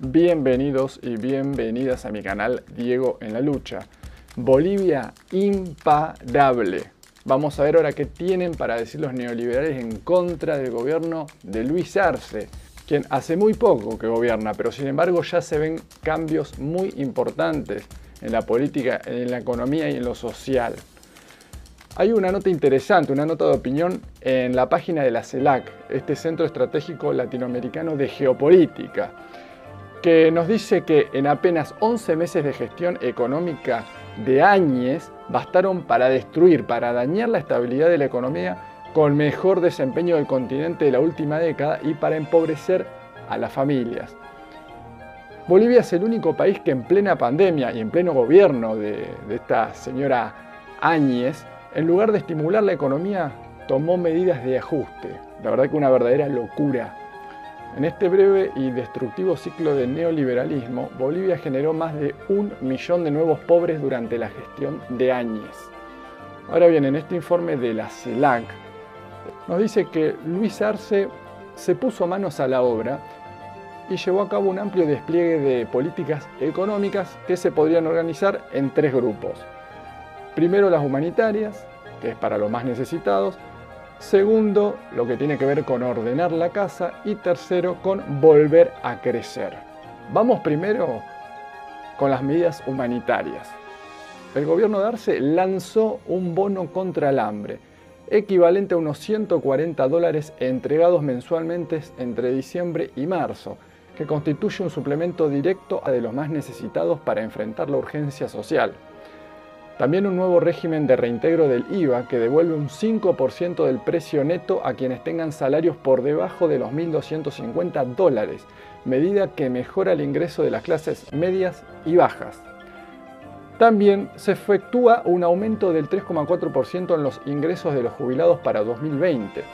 Bienvenidos y bienvenidas a mi canal Diego en la Lucha. Bolivia imparable. Vamos a ver ahora qué tienen para decir los neoliberales en contra del gobierno de Luis Arce, quien hace muy poco que gobierna, pero sin embargo ya se ven cambios muy importantes en la política, en la economía y en lo social. Hay una nota interesante, una nota de opinión en la página de la CELAC, este Centro Estratégico Latinoamericano de Geopolítica, que nos dice que en apenas 11 meses de gestión económica de Áñez bastaron para destruir, para dañar la estabilidad de la economía con mejor desempeño del continente de la última década y para empobrecer a las familias. Bolivia es el único país que en plena pandemia y en pleno gobierno de, de esta señora Áñez, en lugar de estimular la economía, tomó medidas de ajuste. La verdad que una verdadera locura. En este breve y destructivo ciclo de neoliberalismo, Bolivia generó más de un millón de nuevos pobres durante la gestión de Áñez. Ahora bien, en este informe de la CELAC, nos dice que Luis Arce se puso manos a la obra y llevó a cabo un amplio despliegue de políticas económicas que se podrían organizar en tres grupos. Primero las humanitarias, que es para los más necesitados. Segundo, lo que tiene que ver con ordenar la casa. Y tercero, con volver a crecer. Vamos primero con las medidas humanitarias. El gobierno de Arce lanzó un bono contra el hambre, equivalente a unos 140 dólares entregados mensualmente entre diciembre y marzo, que constituye un suplemento directo a de los más necesitados para enfrentar la urgencia social. También un nuevo régimen de reintegro del IVA que devuelve un 5% del precio neto a quienes tengan salarios por debajo de los 1.250 dólares, medida que mejora el ingreso de las clases medias y bajas. También se efectúa un aumento del 3,4% en los ingresos de los jubilados para 2020,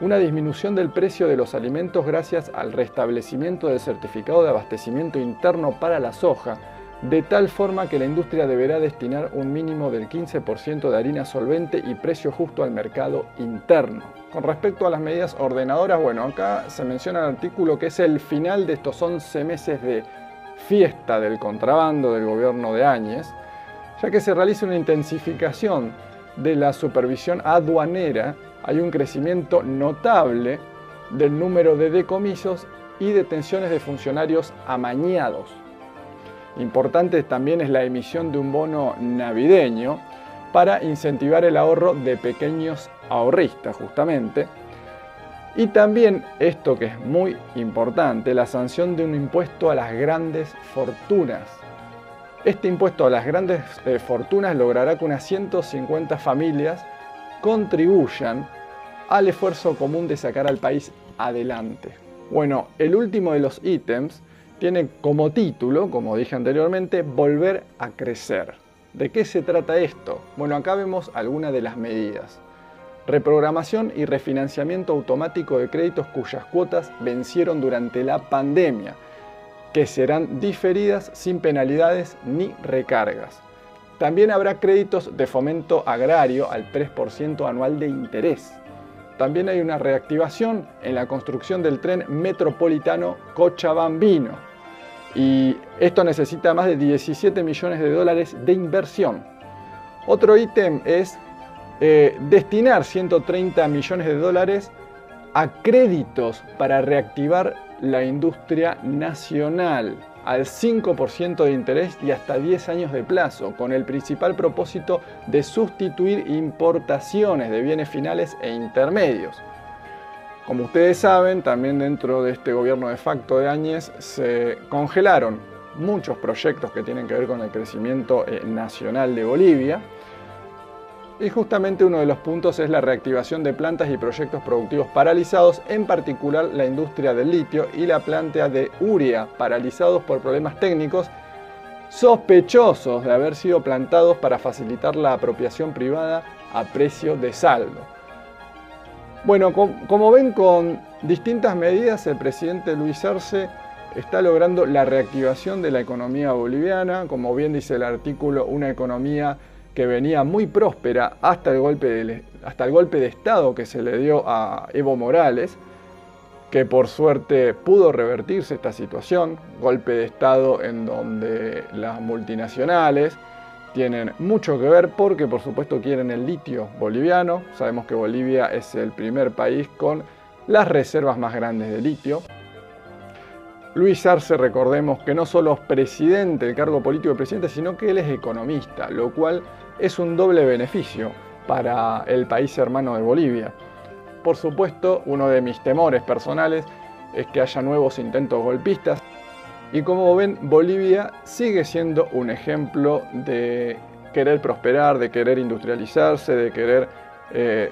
una disminución del precio de los alimentos gracias al restablecimiento del certificado de abastecimiento interno para la soja, de tal forma que la industria deberá destinar un mínimo del 15% de harina solvente y precio justo al mercado interno. Con respecto a las medidas ordenadoras, bueno, acá se menciona el artículo que es el final de estos 11 meses de fiesta del contrabando del gobierno de Áñez, ya que se realiza una intensificación de la supervisión aduanera, hay un crecimiento notable del número de decomisos y detenciones de funcionarios amañados. Importante también es la emisión de un bono navideño para incentivar el ahorro de pequeños ahorristas justamente. Y también esto que es muy importante, la sanción de un impuesto a las grandes fortunas. Este impuesto a las grandes eh, fortunas logrará que unas 150 familias contribuyan al esfuerzo común de sacar al país adelante. Bueno, el último de los ítems tiene como título, como dije anteriormente, Volver a crecer. ¿De qué se trata esto? Bueno, acá vemos algunas de las medidas. Reprogramación y refinanciamiento automático de créditos cuyas cuotas vencieron durante la pandemia, que serán diferidas sin penalidades ni recargas. También habrá créditos de fomento agrario al 3% anual de interés. También hay una reactivación en la construcción del tren metropolitano Cochabambino, y esto necesita más de 17 millones de dólares de inversión. Otro ítem es eh, destinar 130 millones de dólares a créditos para reactivar la industria nacional al 5% de interés y hasta 10 años de plazo, con el principal propósito de sustituir importaciones de bienes finales e intermedios. Como ustedes saben, también dentro de este gobierno de facto de Áñez se congelaron muchos proyectos que tienen que ver con el crecimiento eh, nacional de Bolivia. Y justamente uno de los puntos es la reactivación de plantas y proyectos productivos paralizados, en particular la industria del litio y la planta de Uria, paralizados por problemas técnicos sospechosos de haber sido plantados para facilitar la apropiación privada a precio de saldo. Bueno, como ven, con distintas medidas el presidente Luis Arce está logrando la reactivación de la economía boliviana, como bien dice el artículo, una economía que venía muy próspera hasta el golpe de, hasta el golpe de Estado que se le dio a Evo Morales. que por suerte pudo revertirse esta situación, golpe de Estado en donde las multinacionales tienen mucho que ver porque por supuesto quieren el litio boliviano. Sabemos que Bolivia es el primer país con las reservas más grandes de litio. Luis Arce, recordemos que no solo es presidente, el cargo político de presidente, sino que él es economista, lo cual es un doble beneficio para el país hermano de Bolivia. Por supuesto, uno de mis temores personales es que haya nuevos intentos golpistas. Y como ven, Bolivia sigue siendo un ejemplo de querer prosperar, de querer industrializarse, de querer eh,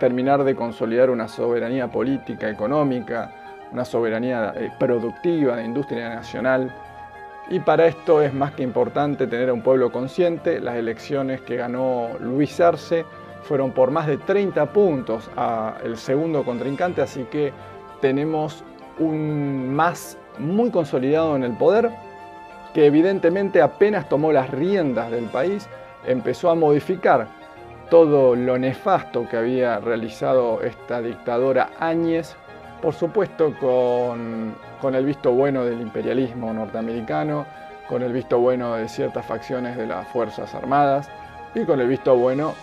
terminar de consolidar una soberanía política, económica, una soberanía eh, productiva de industria nacional. Y para esto es más que importante tener a un pueblo consciente. Las elecciones que ganó Luis Arce fueron por más de 30 puntos al segundo contrincante, así que tenemos un más muy consolidado en el poder, que evidentemente apenas tomó las riendas del país, empezó a modificar todo lo nefasto que había realizado esta dictadora Áñez, por supuesto con, con el visto bueno del imperialismo norteamericano, con el visto bueno de ciertas facciones de las Fuerzas Armadas y con el visto bueno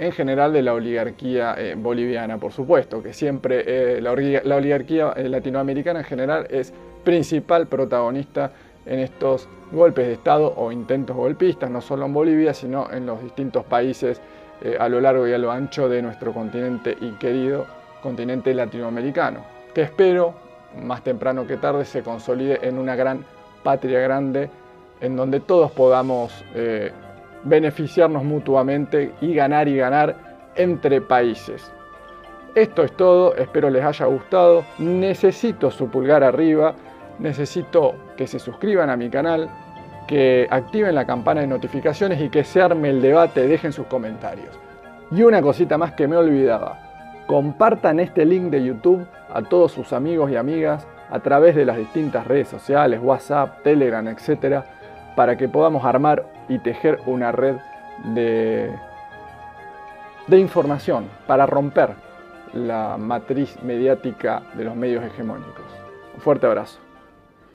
en general de la oligarquía eh, boliviana, por supuesto, que siempre eh, la, oligarquía eh, latinoamericana en general es principal protagonista en estos golpes de Estado o intentos golpistas, no solo en Bolivia, sino en los distintos países a lo largo y a lo ancho de nuestro continente y querido continente latinoamericano, que espero, más temprano que tarde, se consolide en una gran patria grande en donde todos podamos beneficiarnos mutuamente y ganar y ganar entre países. Esto es todo, espero les haya gustado. Necesito su pulgar arriba, necesito que se suscriban a mi canal, que activen la campana de notificaciones y que se arme el debate, dejen sus comentarios. Y una cosita más que me olvidaba, compartan este link de YouTube a todos sus amigos y amigas a través de las distintas redes sociales, WhatsApp, Telegram, etcétera para que podamos armar y tejer una red de, de información para romper la matriz mediática de los medios hegemónicos. Un fuerte abrazo.